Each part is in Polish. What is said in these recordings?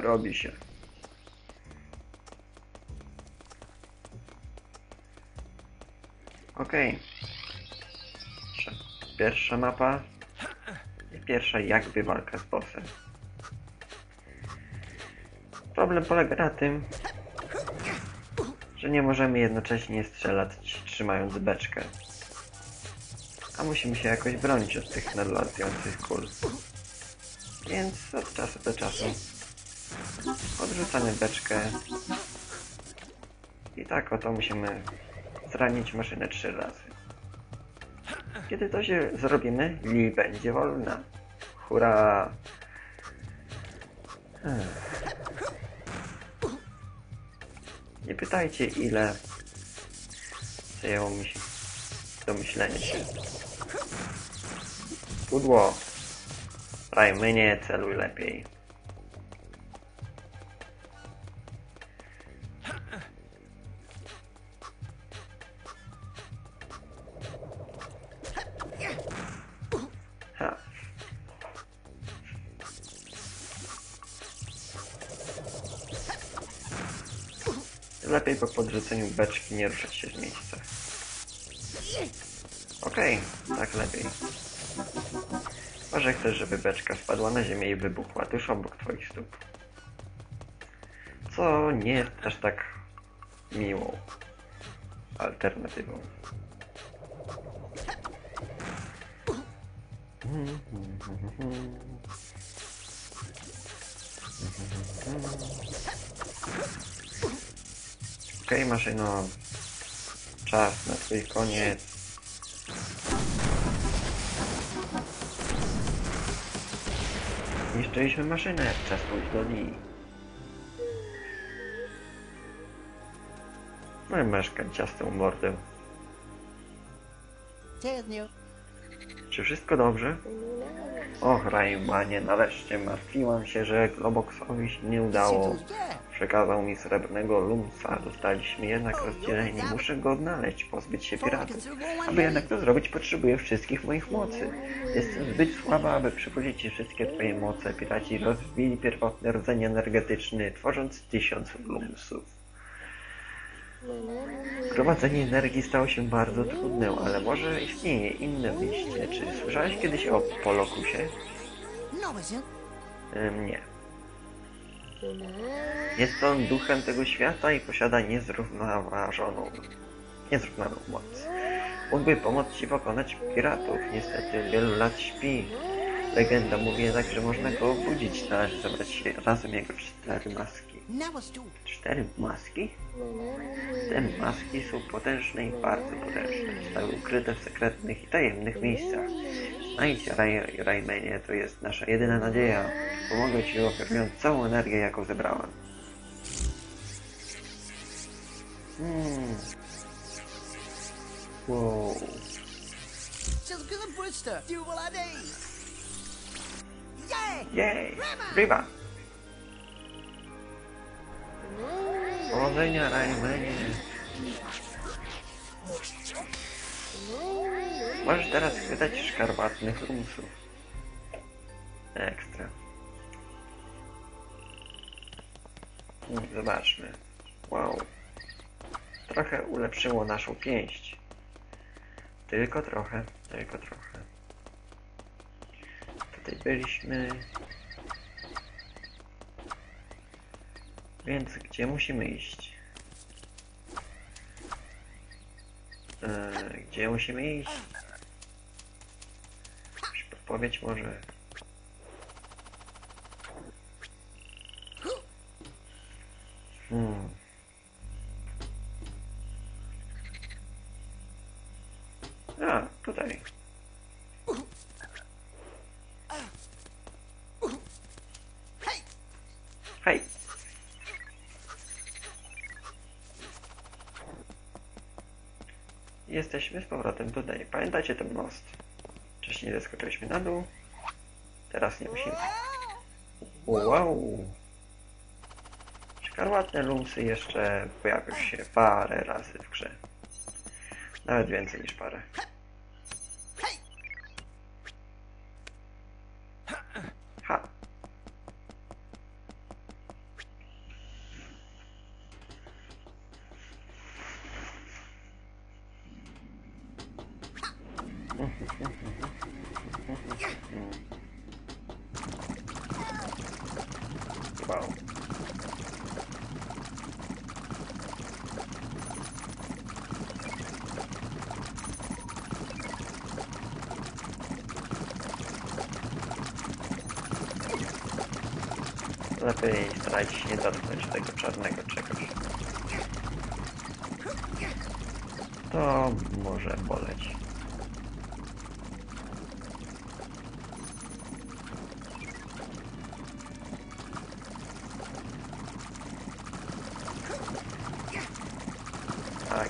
robi się. Okej. Prze- Pierwsza mapa. Pierwsza jakby walka z bossem. Problem polega na tym, że nie możemy jednocześnie strzelać trzymając beczkę. A musimy się jakoś bronić od tych nadlatujących kul. Więc od czasu do czasu odrzucamy beczkę. I tak oto musimy zranić maszynę trzy razy. Kiedy to się zrobimy, Li będzie wolna. Hurra! Nie pytajcie ile zajęło mi się domyślenie się. Pudło. Rajmynie, celuj lepiej. Lepiej po podrzuceniu beczki nie ruszać się z miejsca. Okej, tak lepiej. Może chcesz, żeby beczka spadła na ziemię i wybuchła tuż obok twoich stóp. Co nie jest aż tak miłą alternatywą. Okej, maszyno. Czas na twój koniec. Niszczyliśmy maszynę. Czas pójść do niej. No i masz kanciastą mordę. Cheers, Czy wszystko dobrze? Och, Rajmanie, nareszcie martwiłam się, że Globoxowi się nie udało. Przekazał mi srebrnego lumsa. Zostaliśmy jednak rozdzieleni. Muszę go odnaleźć, pozbyć się piratów. Aby jednak to zrobić, potrzebuję wszystkich moich mocy. Jestem zbyt słaba, aby przywozić ci wszystkie twoje moce. Piraci rozwili pierwotny rdzeń energetyczny, tworząc tysiąc lumsów. Gromadzenie energii stało się bardzo trudne, ale może istnieje inne wyjście. Czy słyszałeś kiedyś o Polokusie? Ym, nie. Jest on duchem tego świata i posiada niezrównoważoną, niezrównaną moc. Mógłby pomóc ci pokonać piratów. Niestety wielu lat śpi. Legenda mówi jednak, że można go obudzić. Należy zabrać się razem jego cztery maski. Cztery maski? Te maski są potężne i bardzo potężne. Zostały ukryte w sekretnych i tajemnych miejscach. Znajdź Raj, Rajmenie, to jest nasza jedyna nadzieja. Pomogę Ci oferując całą energię, jaką zebrałem. Hmm. Wow. Just good Brewster. Do what I need. Yay! Jej! Riva! Powodzenia, Rajmenie! Możesz teraz chwytać szkarłatnych rumsów. Ekstra. Mm, Zobaczmy. Wow. Trochę ulepszyło naszą pięść. Tylko trochę, tylko trochę. Byliśmy. Więc gdzie musimy iść? Eee, gdzie musimy iść? Jakąś podpowiedź może? Hmm. Tutaj. Jesteśmy z powrotem tutaj. Pamiętacie ten most? Wcześniej zeskoczyliśmy na dół. Teraz nie musimy. Wow! Szkarłatne lumsy jeszcze pojawią się parę razy w grze. Nawet więcej niż parę. Wow. Lepiej starajcie się nie dotknąć tego czarnego czegoś. To może boleć.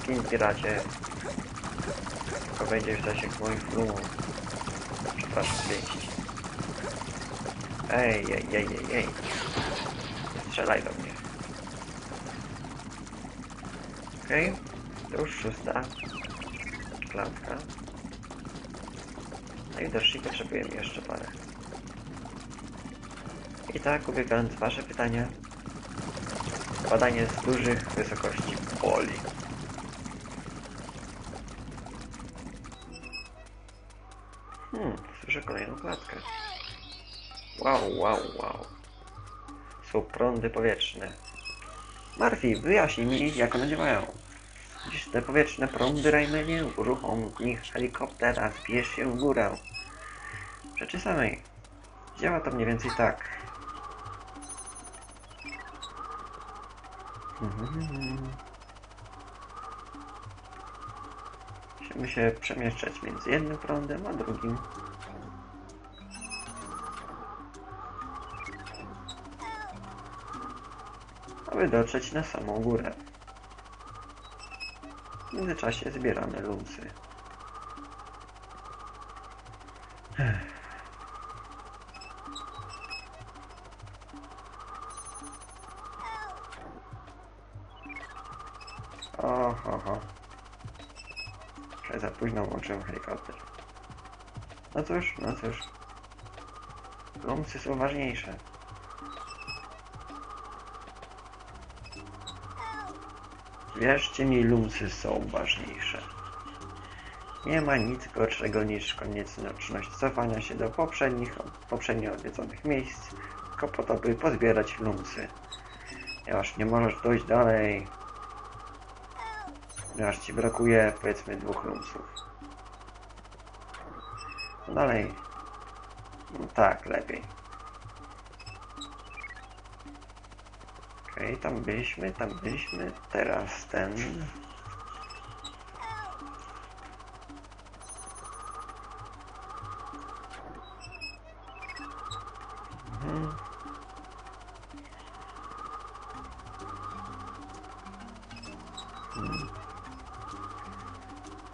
A kim piracie? Tylko wejdziesz w zasięg moich lumów. Przepraszam, pięści. Ej, ej, ej, ej, ej. Strzelaj do mnie. Okej, to już szósta klatka. Najwidoczniej potrzebujemy jeszcze parę. I tak, ubiegając wasze pytania, badanie z dużych wysokości boli. Hmm, słyszę kolejną klatkę. Wow, wow, wow. Są prądy powietrzne. Marfi, wyjaśnij mi, jak one działają. Dziś te powietrzne prądy, Raymanie, uruchom w nich helikoptera, zbierz się w górę. Rzeczy samej. Działa to mniej więcej tak. Mhm. Musimy się przemieszczać między jednym prądem a drugim. aby dotrzeć na samą górę. W międzyczasie zbieramy lumsy. Za późno włączyłem helikopter. No cóż, no cóż. Lumsy są ważniejsze. Wierzcie mi, lumsy są ważniejsze. Nie ma nic gorszego niż konieczność cofania się do poprzednich, poprzednio odwiedzonych miejsc, tylko po to, by pozbierać lumsy. Ponieważ nie możesz dojść dalej, ponieważ ci brakuje, powiedzmy, dwóch lumsów. No dalej. No tak, lepiej. Okej, tam byliśmy, tam byliśmy. Teraz ten.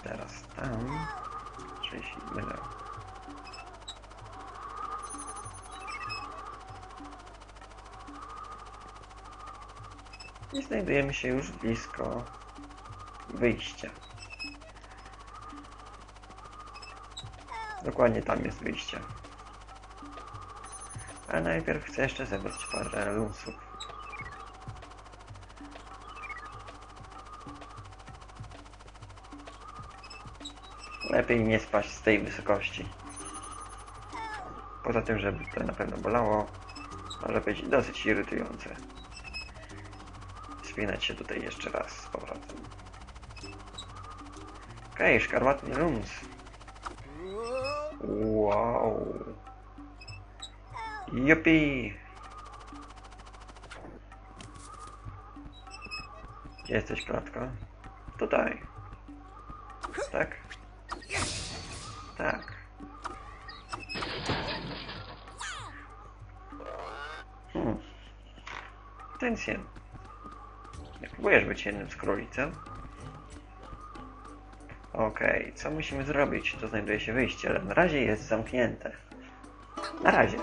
Teraz tam. Czy się mylę? I znajdujemy się już blisko wyjścia. Dokładnie tam jest wyjście. Ale najpierw chcę jeszcze zebrać parę lumsów. Lepiej nie spaść z tej wysokości. Poza tym, żeby to na pewno bolało, może być dosyć irytujące wspinać się tutaj jeszcze raz z powrotem. Okej, okay, szkarłatny lums. Wow. Jupi. Gdzie jesteś, klatka? Tutaj. Tak. Tencjen. Nie próbujesz być jednym z królicem? Okej, okay, co musimy zrobić? To znajduje się wyjście, ale na razie jest zamknięte. Na razie.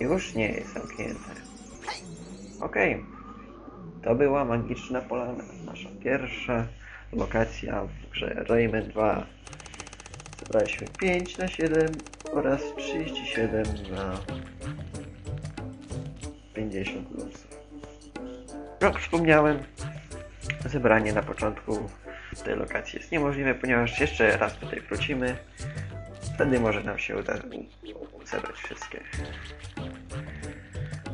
Już nie jest zamknięte. Okej. Okay. To była magiczna polana. Nasza pierwsza lokacja w grze Rayman 2. Zebraliśmy 5 na 7 oraz 37 na 50 losów. Jak wspomniałem, zebranie na początku z tej lokacji jest niemożliwe, ponieważ jeszcze raz tutaj wrócimy. Wtedy może nam się uda zebrać wszystkie.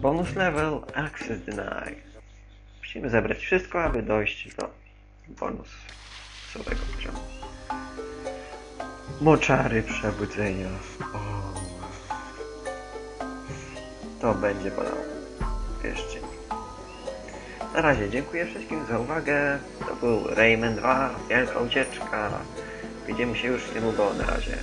Bonus level, access denied. Musimy zebrać wszystko, aby dojść do bonusowego poziomu. Moczary przebudzenia. O. To będzie bolało. Mi. Na razie dziękuję wszystkim za uwagę. To był Rayman 2, Wielka Ucieczka. Widzimy się już niedługo. Na razie.